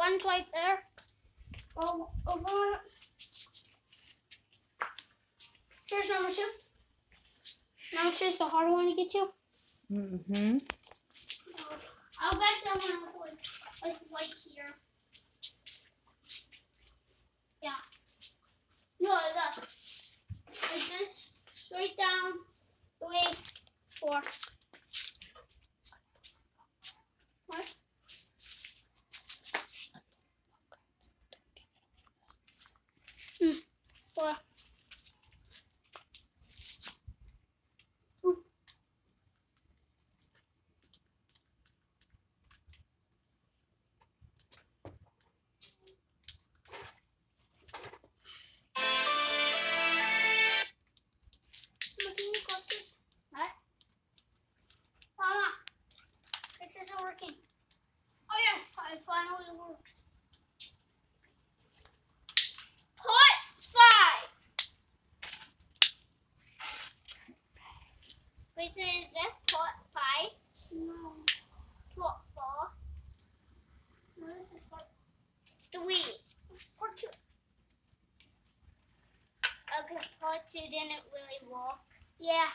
one's right there. Oh, over. Here's number two. Number two is the harder one to get to. Mm-hmm. I'll bet that one was like right here. Yeah. No, the like this straight down three, four. This? Isn't working. Oh yeah, it finally worked. Pot five. So is this pot five? No. Pot four. No, this is pot three. Pot two. Okay, pot two didn't really work. Yeah.